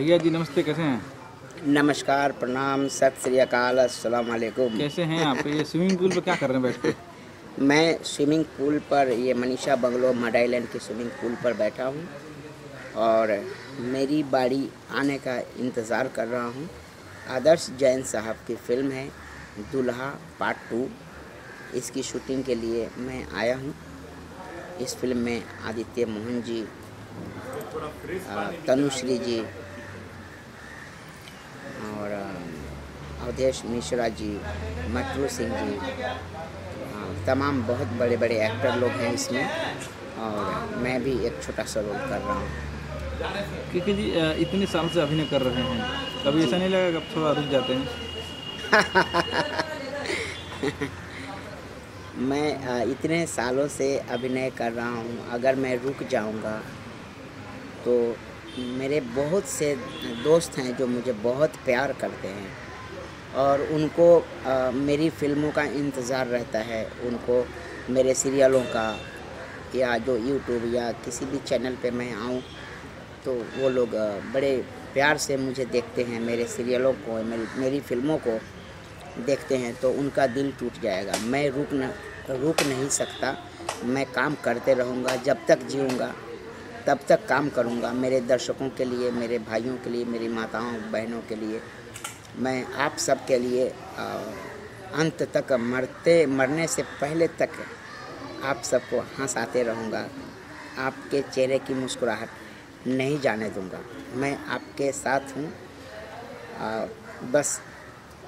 भैया जी नमस्ते कैसे हैं? नमस्कार प्रणाम सत श्री अकाल अस्सलाम वालेकुम। कैसे हैं आप? ये स्विमिंग पूल पर क्या कर रहे हैं बैठ? मैं स्विमिंग पूल पर ये मनीषा बंगलो मड आइलैंड के स्विमिंग पूल पर बैठा हूँ और मेरी बारी आने का इंतज़ार कर रहा हूँ। आदर्श जैन साहब की फ़िल्म है दुल्हा पार्ट टू। इसकी शूटिंग के लिए मैं आया हूँ। इस फ़िल्म में आदित्य मोहन जी तनुश्री जी और आ, अवधेश मिश्रा जी मटरू सिंह जी तमाम बहुत बड़े बड़े एक्टर लोग हैं इसमें और मैं भी एक छोटा सा रोल कर रहा हूँ। क्योंकि जी इतने साल से अभिनय कर रहे हैं। कभी ऐसा नहीं लगा कि थोड़ा रुक जाते हैं? मैं इतने सालों से अभिनय कर रहा हूँ। अगर मैं रुक जाऊँगा तो मेरे बहुत से दोस्त हैं जो मुझे बहुत प्यार करते हैं। और उनको आ, मेरी फ़िल्मों का इंतज़ार रहता है। उनको मेरे सीरियलों का या जो यूट्यूब या किसी भी चैनल पे मैं आऊँ तो वो लोग बड़े प्यार से मुझे देखते हैं मेरे सीरियलों को मेरी मेरी फ़िल्मों को देखते हैं तो उनका दिल टूट जाएगा। मैं रुक न रुक नहीं सकता। मैं काम करते रहूँगा जब तक जीऊँगा तब तक काम करूँगा मेरे दर्शकों के लिए मेरे भाइयों के लिए मेरी माताओं बहनों के लिए। मैं आप सब के लिए अंत तक मरते, मरने से पहले तक आप सबको हंसाते रहूँगा। आपके चेहरे की मुस्कुराहट नहीं जाने दूँगा। मैं आपके साथ हूँ। बस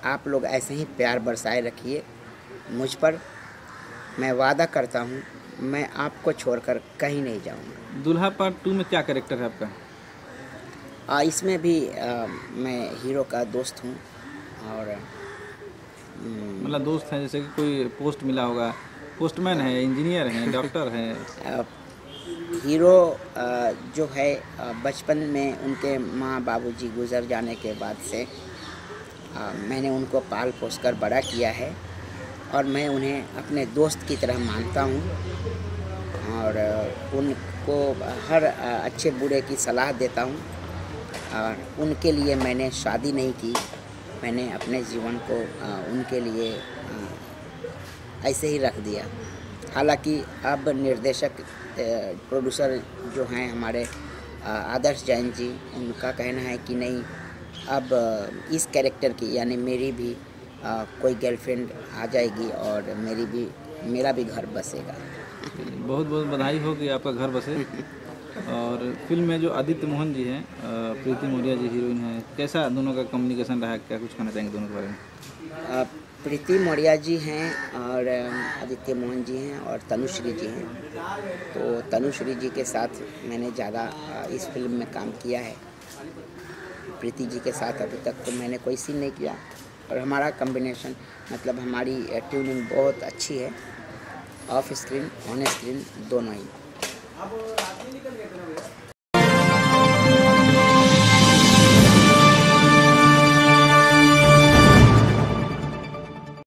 आप लोग ऐसे ही प्यार बरसाए रखिए। मुझ पर मैं वादा करता हूँ, मैं आपको छोड़कर कहीं नहीं जाऊँगा। दुल्हा पार्ट टू में क्या करेक्टर है आपका? आ, इसमें भी आ, मैं हीरो का दोस्त हूँ और हम्म, मतलब दोस्त हैं जैसे कि कोई पोस्ट मिला होगा। पोस्टमैन है इंजीनियर हैं डॉक्टर हैं। हीरो जो है बचपन में उनके माँ बाबूजी गुजर जाने के बाद से आ, मैंने उनको पाल पोस कर बड़ा किया है और मैं उन्हें अपने दोस्त की तरह मानता हूँ और उनको हर अच्छे बुरे की सलाह देता हूँ। और उनके लिए मैंने शादी नहीं की। मैंने अपने जीवन को आ, उनके लिए आ, ऐसे ही रख दिया। हालाँकि अब निर्देशक प्रोड्यूसर जो हैं हमारे आदर्श जैन जी उनका कहना है कि नहीं अब इस कैरेक्टर की यानी मेरी भी अ, कोई गर्लफ्रेंड आ जाएगी और मेरी भी मेरा भी घर बसेगा। बहुत बहुत बधाई हो कि आपका घर बसे। और फ़िल्म में जो आदित्य मोहन जी हैं प्रीति मौर्या जी हीरोइन हैं, कैसा दोनों का कम्युनिकेशन रहा? क्या कुछ कहना चाहेंगे दोनों के बारे में? प्रीति मौर्या जी हैं और आदित्य मोहन जी हैं और तनुश्री जी हैं। तो तनुश्री जी के साथ मैंने ज़्यादा इस फ़िल्म में काम किया है। प्रीति जी के साथ अभी तक तो मैंने कोई सीन नहीं किया। और हमारा कम्बिनेशन मतलब हमारी ट्यूनिंग बहुत अच्छी है। ऑफ़ स्क्रीन ऑन स्क्रीन दोनों ही। अब रात में निकल गए थे ना भैया?